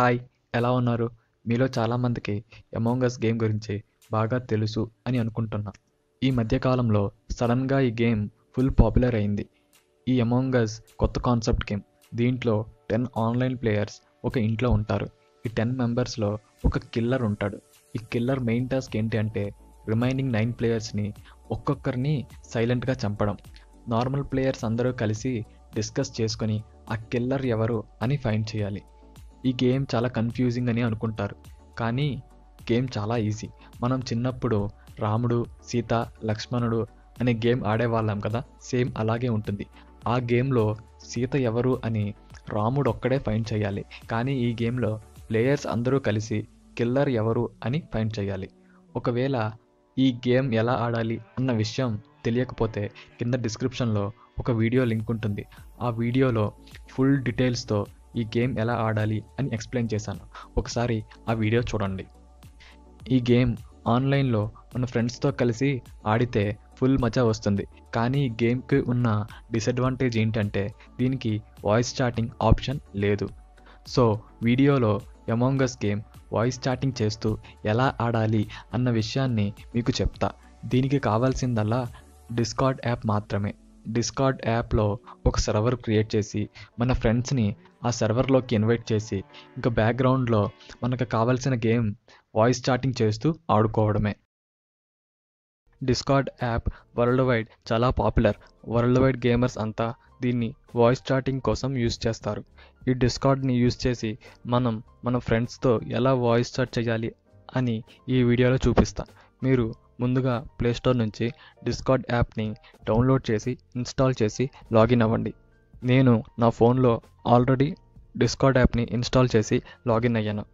Hi ఎలా ఉన్నారు? మీలో చాలామందికి అమోంగస్ గేమ్ గురించి బాగా తెలుసు అని అనుకుంటున్నా. ఈ మధ్యకాలంలో సడన్గా ఈ గేమ్ ఫుల్ పాపులర్ అయింది. ఈ అమోంగస్ కొత్త కాన్సెప్ట్ గేమ్ దీంట్లో టెన్ ఆన్లైన్ ప్లేయర్స్ ఒక ఇంట్లో ఉంటారు. ఈ టెన్ మెంబర్స్లో ఒక కిల్లర్ ఉంటాడు. ఈ కిల్లర్ మెయిన్ టాస్క్ ఏంటి అంటే రిమైనింగ్ నైన్ ప్లేయర్స్ని ఒక్కొక్కరిని సైలెంట్గా చంపడం. నార్మల్ ప్లేయర్స్ అందరూ కలిసి డిస్కస్ చేసుకొని ఆ కిల్లర్ ఎవరు అని ఫైండ్ చేయాలి. ఈ గేమ్ చాలా కన్ఫ్యూజింగ్ అని అనుకుంటారు. కానీ గేమ్ చాలా ఈజీ మనం చిన్నప్పుడు రాముడు సీత లక్ష్మణుడు అనే గేమ్ ఆడేవాళ్ళం కదా సేమ్ అలాగే ఉంటుంది. ఆ గేమ్లో సీత ఎవరు అని రాముడు ఒక్కడే ఫైండ్ చేయాలి. కానీ ఈ గేమ్లో ప్లేయర్స్ అందరూ కలిసి కిల్లర్ ఎవరు అని ఫైండ్ చేయాలి. ఒకవేళ ఈ గేమ్ ఎలా ఆడాలి అన్న విషయం తెలియకపోతే కింద డిస్క్రిప్షన్లో ఒక వీడియో లింక్ ఉంటుంది. ఆ వీడియోలో ఫుల్ డీటెయిల్స్తో ఈ గేమ్ ఎలా ఆడాలి అని ఎక్స్ప్లెయిన్ చేశాను. ఒకసారి ఆ వీడియో చూడండి. ఈ గేమ్ ఆన్లైన్లో మన ఫ్రెండ్స్తో కలిసి ఆడితే ఫుల్ మజా వస్తుంది. కానీ ఈ గేమ్కి ఉన్న డిసడ్వాంటేజ్ ఏంటంటే దీనికి వాయిస్ చాటింగ్ ఆప్షన్ లేదు. సో వీడియోలో ఎమోంగస్ గేమ్ వాయిస్ చాటింగ్ చేస్తూ ఎలా ఆడాలి అన్న విషయాన్ని మీకు చెప్తా. దీనికి కావాల్సిందల్లా డిస్కార్డ్ యాప్ మాత్రమే. డిస్కార్డ్ యాప్లో ఒక సర్వర్ క్రియేట్ చేసి మన ఫ్రెండ్స్ని ఆ సర్వర్లోకి ఇన్వైట్ చేసి ఇంకా బ్యాక్గ్రౌండ్లో మనకు కావాల్సిన గేమ్ వాయిస్ చాటింగ్ చేస్తూ ఆడుకోవడమే. డిస్కార్డ్ యాప్ వరల్డ్ వైడ్ చాలా పాపులర్. వరల్డ్ వైడ్ గేమర్స్ అంతా దీన్ని వాయిస్ చాటింగ్ కోసం యూస్ చేస్తారు. ఈ డిస్కార్డ్ని యూస్ చేసి మనం మన ఫ్రెండ్స్తో ఎలా వాయిస్ చాట్ చేయాలి అని ఈ వీడియోలో చూపిస్తా. మీరు ముందుగా ప్లేస్టోర్ నుంచి డిస్కార్డ్ యాప్ని డౌన్లోడ్ చేసి ఇన్స్టాల్ చేసి లాగిన్ అవ్వండి. నేను నా ఫోన్లో ఆల్రెడీ డిస్కార్డ్ యాప్ని ఇన్స్టాల్ చేసి లాగిన్ అయ్యాను.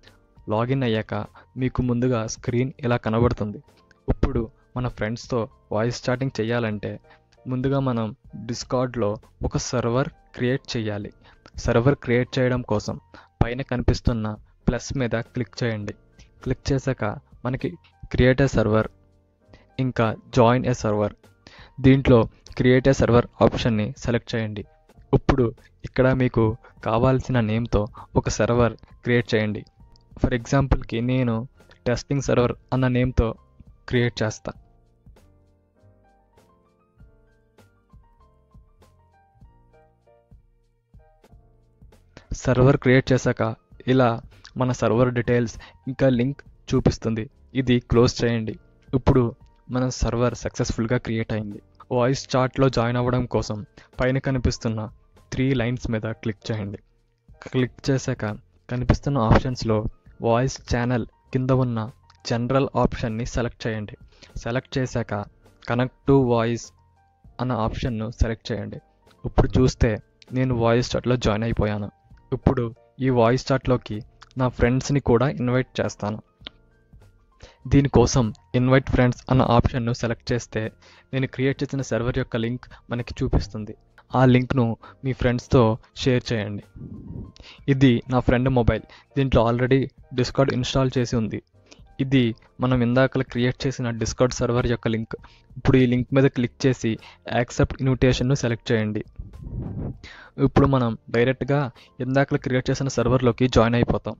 లాగిన్ అయ్యాక మీకు ముందుగా స్క్రీన్ ఇలా కనబడుతుంది. ఇప్పుడు మన ఫ్రెండ్స్తో వాయిస్ చాటింగ్ చేయాలంటే ముందుగా మనం డిస్కార్డ్లో ఒక సర్వర్ క్రియేట్ చేయాలి. సర్వర్ క్రియేట్ చేయడం కోసం పైన కనిపిస్తున్న ప్లస్ మీద క్లిక్ చేయండి. క్లిక్ చేశాక మనకి క్రియేట్ ఏ సర్వర్ ఇంకా జాయిన్ ఏ సర్వర్. దీంట్లో క్రియేట్ ఏ సర్వర్ ఆప్షన్ని సెలెక్ట్ చేయండి. ఇప్పుడు ఇక్కడ మీకు కావాల్సిన నేమ్తో ఒక సర్వర్ క్రియేట్ చేయండి. ఫర్ ఎగ్జాంపుల్కి నేను టెస్టింగ్ సర్వర్ అన్న నేమ్తో క్రియేట్ చేస్తా. సర్వర్ క్రియేట్ చేశాక ఇలా మన సర్వర్ డీటెయిల్స్ ఇంకా లింక్ చూపిస్తుంది. ఇది క్లోజ్ చేయండి. ఇప్పుడు మన సర్వర్ సక్సెస్ఫుల్గా క్రియేట్ అయింది. వాయిస్ చాట్లో జాయిన్ అవ్వడం కోసం పైన కనిపిస్తున్న త్రీ లైన్స్ మీద క్లిక్ చేయండి. క్లిక్ చేశాక కనిపిస్తున్న ఆప్షన్స్లో వాయిస్ ఛానల్ కింద ఉన్న జనరల్ ఆప్షన్ని సెలెక్ట్ చేయండి. సెలెక్ట్ చేశాక కనెక్ట్ టు వాయిస్ అన్న ఆప్షన్ను సెలెక్ట్ చేయండి. ఇప్పుడు చూస్తే నేను వాయిస్ చాట్లో జాయిన్ అయిపోయాను. ఇప్పుడు ఈ వాయిస్ చాట్లోకి నా ఫ్రెండ్స్ని కూడా ఇన్వైట్ చేస్తాను. దీనికోసం ఇన్వైట్ ఫ్రెండ్స్ అన్న ఆప్షన్ను సెలెక్ట్ చేస్తే నేను క్రియేట్ చేసిన సర్వర్ యొక్క లింక్ మనకి చూపిస్తుంది. ఆ లింక్ను మీ ఫ్రెండ్స్తో షేర్ చేయండి. ఇది నా ఫ్రెండ్ మొబైల్ దీంట్లో ఆల్రెడీ డిస్కార్డ్ ఇన్స్టాల్ చేసి ఉంది. ఇది మనం ఇందాక క్రియేట్ చేసిన డిస్కార్డ్ సర్వర్ యొక్క లింక్ ఇప్పుడు ఈ లింక్ మీద క్లిక్ చేసి యాక్సెప్ట్ ఇన్విటేషన్ను సెలెక్ట్ చేయండి. ఇప్పుడు మనం డైరెక్ట్గా ఇందాక క్రియేట్ చేసిన సర్వర్లోకి జాయిన్ అయిపోతాం.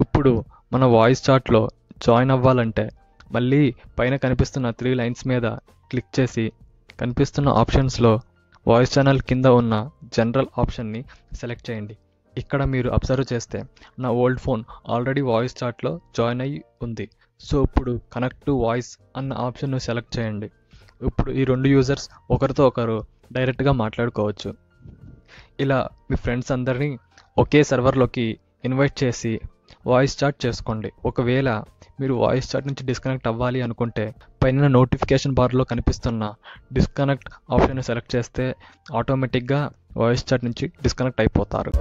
ఇప్పుడు మన వాయిస్ చాట్లో జాయిన్ అవ్వాలంటే మళ్ళీ పైన కనిపిస్తున్న త్రీ లైన్స్ మీద క్లిక్ చేసి కనిపిస్తున్న ఆప్షన్స్లో వాయిస్ ఛానల్ కింద ఉన్న జనరల్ ఆప్షన్ని సెలెక్ట్ చేయండి. ఇక్కడ మీరు అబ్జర్వ్ చేస్తే నా ఓల్డ్ ఫోన్ ఆల్రెడీ వాయిస్ చాట్లో జాయిన్ అయ్యి ఉంది. సో ఇప్పుడు కనెక్ట్ టు వాయిస్ అన్న ఆప్షన్ను సెలెక్ట్ చేయండి. ఇప్పుడు ఈ రెండు యూజర్స్ ఒకరితో ఒకరు డైరెక్ట్గా మాట్లాడుకోవచ్చు. ఇలా మీ ఫ్రెండ్స్ అందరినీ ఒకే సర్వర్లోకి ఇన్వైట్ చేసి వాయిస్ చాట్ చేసుకోండి. ఒకవేళ మీరు వాయిస్ చాట్ నుంచి డిస్కనెక్ట్ అవ్వాలి అనుకుంటే పైన నోటిఫికేషన్ బార్లో కనిపిస్తున్న డిస్కనెక్ట్ ఆప్షన్ సెలెక్ట్ చేస్తే ఆటోమేటిక్గా వాయిస్ చాట్ నుంచి డిస్కనెక్ట్ అయిపోతారు.